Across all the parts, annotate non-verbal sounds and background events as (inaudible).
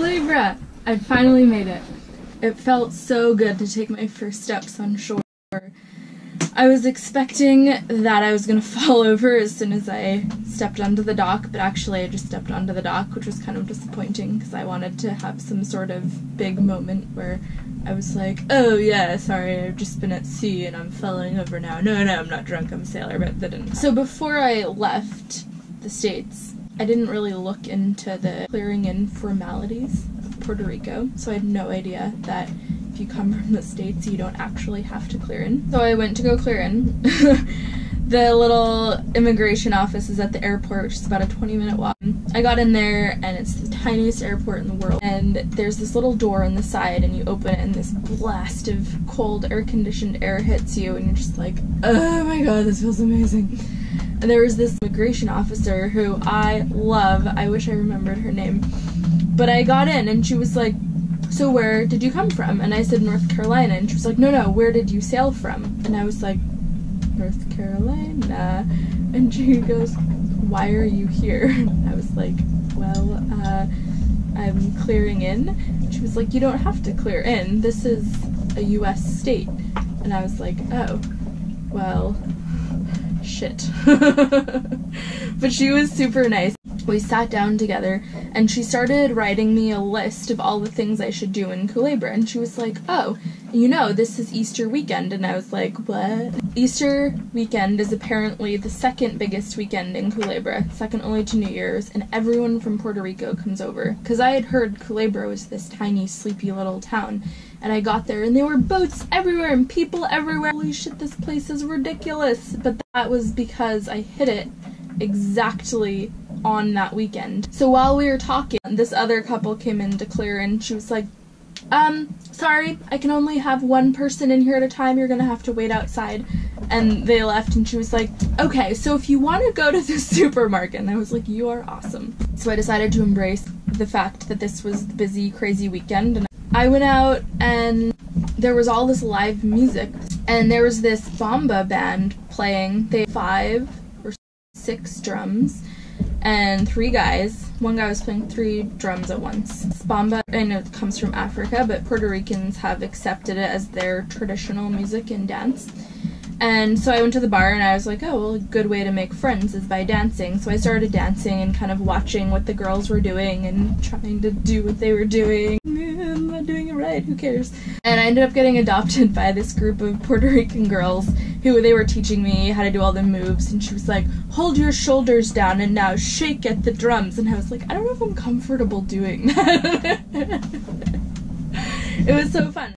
Culebra! I finally made it. It felt so good to take my first steps on shore. I was expecting that I was gonna (laughs) fall over as soon as I stepped onto the dock, but actually I just stepped onto the dock, which was kind of disappointing because I wanted to have some sort of big moment where I was like, oh yeah, sorry, I've just been at sea and I'm falling over now. No, no, I'm not drunk, I'm a sailor, but that didn't. So before I left the States, I didn't really look into the clearing in formalities of Puerto Rico, so I had no idea that if you come (laughs) from the States, you don't actually have to clear in. So I went to go clear in. (laughs) the little immigration office is at the airport, which is about a 20 minute walk. I got in there, and it's the tiniest airport in the world. And there's this little door on the side, and you open it, and this blast of cold, air conditioned air hits you, and you're just like, oh my god, this feels amazing. And there was this immigration officer who I love. I wish I remembered her name. But I got in, and she was like, so where did you come from? And I said North Carolina, and she was like, no, no, where did you sail from? And I was like, North Carolina. And she goes, why are you here? (laughs) I was like, well, uh, I'm clearing in. She was like, you don't have to clear in. This is a U.S. state. And I was like, oh, well, shit. (laughs) but she was super nice. We sat down together and she started writing me a list of all the things I should do in Culebra. And she was like, Oh, you know, this is Easter weekend. And I was like, What? Easter weekend is apparently the second biggest weekend in Culebra, second only to New Year's. And everyone from Puerto Rico comes over. Because I had heard Culebra was this tiny, sleepy little town. And I got there and there were boats everywhere and people everywhere. Holy shit, this place is ridiculous. But that was because I hit it exactly on that weekend. So while we were talking, this other couple came in to clear and she was like, um, sorry, I can only have one person in here at a time. You're gonna have to wait outside. And they left, and she was like, okay, so if you want to go to the (laughs) supermarket, and I was like, you are awesome. So I decided to embrace the fact that this was the busy, crazy weekend, and I went out, and there was all this live music, and there was this bomba band playing. They had five or six drums and three guys. One guy was playing three drums at once. Bamba, I know it comes from Africa, but Puerto Ricans have accepted it as their traditional music and dance. And so I went to the bar and I was like, oh, well, a good way to make friends is by dancing. So I started dancing and kind of watching what the girls were doing and trying to do what they were doing. Not doing it right, who cares? And I ended up getting adopted (laughs) by this group of Puerto Rican girls who they were teaching me how to do all the moves. And she was like, hold your shoulders down and now shake at the drums. And I was like, I don't know if I'm comfortable doing that. (laughs) it was so fun.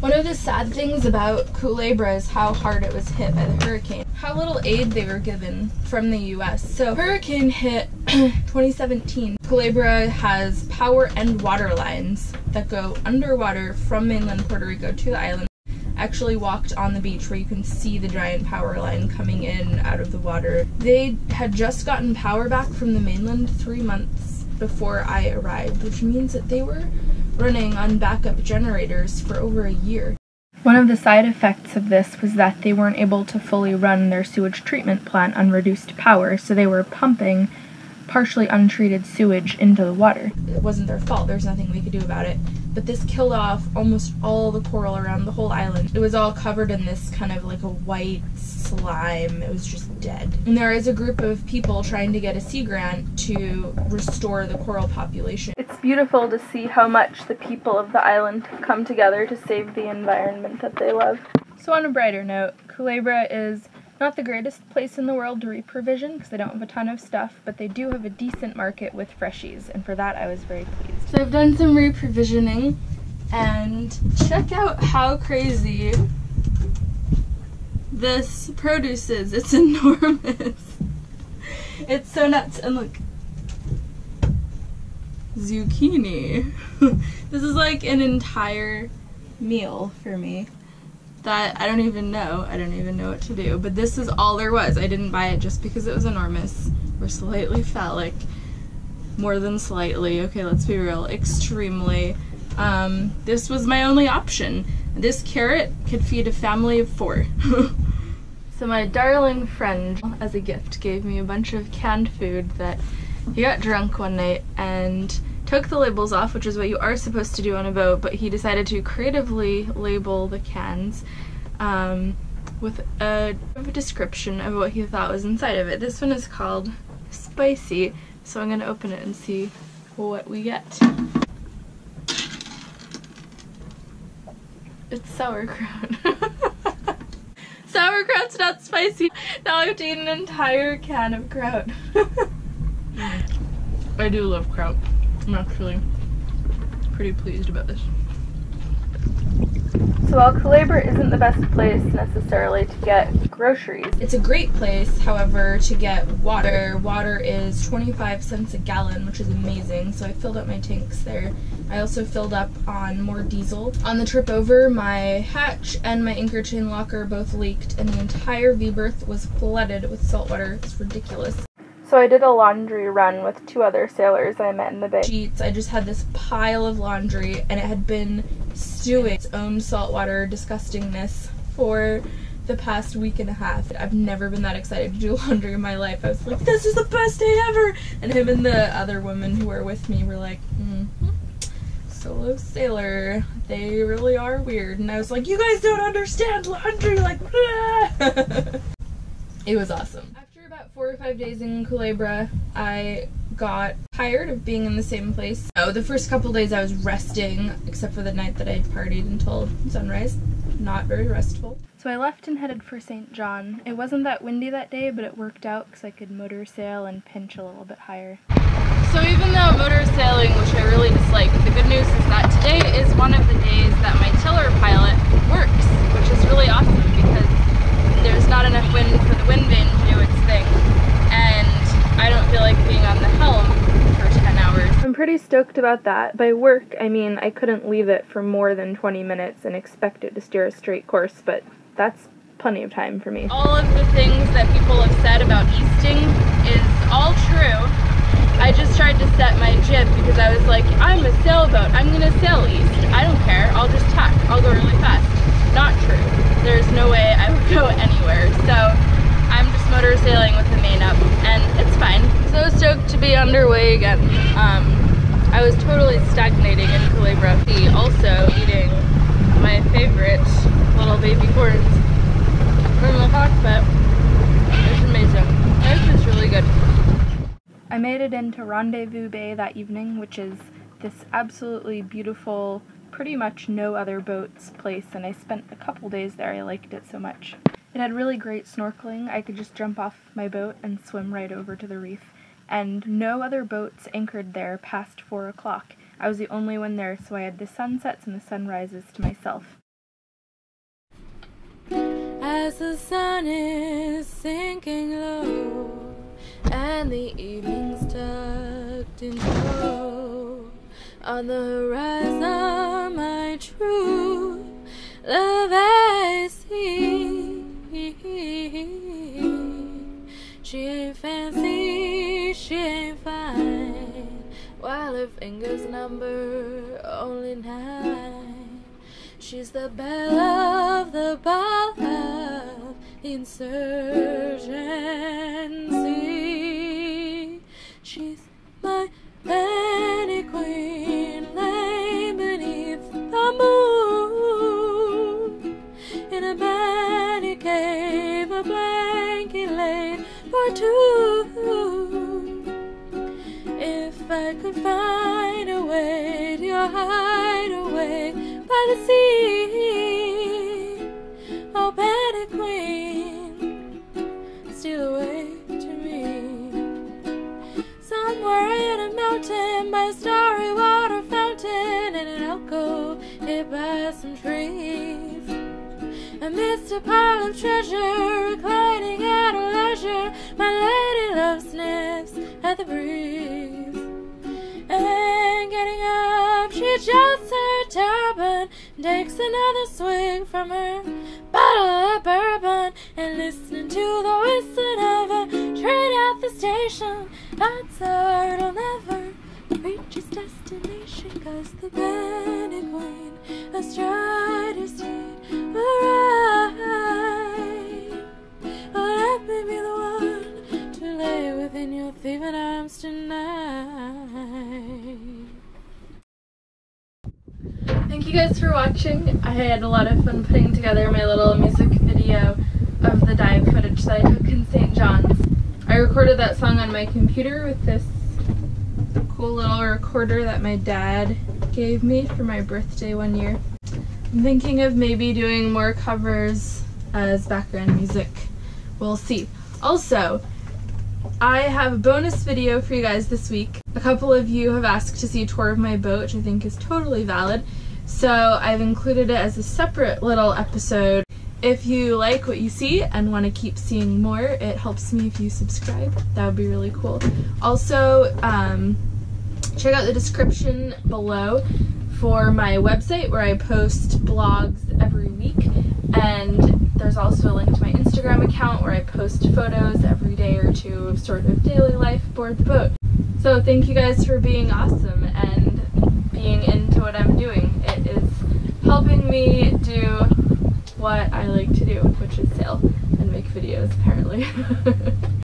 One of the sad things about Culebra is how hard it was hit by the hurricane. How little aid they were given from the US. So hurricane hit (clears throat) 2017. Culebra has power and water lines that go underwater from mainland Puerto Rico to the island. Actually walked on the beach where you can see the giant power line coming in out of the water. They had just gotten power back from the mainland three months before I arrived, which means that they were running on backup generators for over a year. One of the side effects of this was that they weren't able to fully run their sewage treatment plant on reduced power, so they were pumping partially untreated sewage into the water. It wasn't their fault, there's nothing we could do about it. But this killed off almost all the coral around the whole island. It was all covered in this kind of like a white slime. It was just dead. And there is a group of people trying to get a sea grant to restore the coral population. It's beautiful to see how much the people of the island have come together to save the environment that they love. So on a brighter note, Culebra is not the greatest place in the world to reprovision because they don't have a ton of stuff, but they do have a decent market with freshies, and for that I was very pleased. So I've done some reprovisioning, and check out how crazy this produce is. It's (laughs) enormous. it's so nuts, and look. Zucchini. (laughs) this is like an entire meal for me that I don't even know. I don't even know what to do. But this is all there was. I didn't buy it just because it was enormous or slightly phallic. More than slightly. Okay, let's be real. Extremely. Um, this was my only option. This carrot could feed a family of four. (laughs) so my darling friend, as a gift, gave me a bunch of canned food that he got drunk one night and took the labels off, which is what you are supposed to do on a boat, but he decided to creatively label the cans um, with a, a description of what he thought was inside of it. This one is called Spicy, so I'm going to open it and see what we get. It's sauerkraut. (laughs) Sauerkraut's not spicy. Now I have to eat an entire can of kraut. (laughs) I do love kraut. I'm actually pretty pleased about this. So while Culebra isn't the best place necessarily to get groceries, it's a great place, however, to get water. Water is 25 cents a gallon, which is amazing, so I filled up my tanks there. I also filled up on more diesel. On the trip over, my hatch and my anchor chain locker both leaked, and the entire V-berth was flooded with salt water. It's ridiculous. So I did a laundry run with two other sailors I met in the bay. Sheets, I just had this pile of laundry and it had been stewing its own saltwater disgustingness for the past week and a half. I've never been that excited to do (laughs) laundry in my life. I was like, this is the best day ever! And him and the other women who were with me were like, mm -hmm. Solo sailor, they really are weird. And I was like, you guys don't understand laundry, like, (laughs) it was awesome four or five days in Culebra, I got tired of being in the same place. Oh, the first couple days I was resting, except for the night that I partied until sunrise. Not very restful. So I left and headed for St. John. It wasn't that windy that day, but it worked out because I could motor sail and pinch a little bit higher. So even though motor sailing, which I really dislike, the good news is that today is one of the days that my tiller pilot works, which is really awesome because there's not enough wind for the wind vane to do its thing. And I don't feel like being on the helm for 10 hours. I'm pretty stoked about that. By work, I mean I couldn't leave it for more than 20 minutes and expect it to steer a straight course, but that's plenty of time for me. All of the things that people have said about easting is all true. I just tried to set my jib because I was like, I'm a sailboat. I'm going to sail east. I don't care. I'll just tack. I'll go really fast. Not true. There's no way I would go anywhere. So I'm just motor sailing with the main up and it's fine. So stoked to be underway again. Um, I was totally stagnating in Culebra. Also eating my favorite little baby corns from the cockpit. It's amazing. This is really good. I made it into Rendezvous Bay that evening, which is this absolutely beautiful, pretty much no other boats place, and I spent a couple days there. I liked it so much. It had really great snorkeling. I could just jump off my boat and swim right over to the reef. And no other boats anchored there past four o'clock. I was the only one there, so I had the sunsets and the sunrises to myself. As the sun is sinking low and the evening's tucked in tow, on the horizon, my true love I see. She ain't fancy, she ain't fine. While her fingers number only nine. She's the belle of the ball of insurgency. She's the sea, oh Penny Queen, steal away to me. Somewhere in a mountain by a starry water fountain in an alcove hid by some trees. Amidst a pile of treasure, reclining at her leisure, my lady love sniffs at the breeze. And getting up, she adjusts her turban, takes another swig from her. Bottle of bourbon, and listening to the whistle of a train at the station, odds are it'll never reach its destination, cause the Penny Queen astride her steed will ride. Let me be the one to lay within your thieving arms guys for watching. I had a lot of fun putting together my little music video of the dive footage that I took in St. John's. I recorded that song on my computer with this cool little recorder that my dad gave me for my birthday one year. I'm thinking of maybe doing more covers as background music. We'll see. Also, I have a bonus video for you guys this week. A couple of you have asked to see a tour of my boat, which I think is totally valid. So I've included it as a separate little episode. If you like what you see and want to keep seeing more, it helps me if you subscribe. That would be really cool. Also, um, check out the description below for my website where I post blogs every week and there's also a link to my Instagram account where I post photos every day or two of sort of daily life aboard the boat. So thank you guys for being awesome and being into what I'm doing. Helping me do what I like to do, which is sail and make videos apparently. (laughs)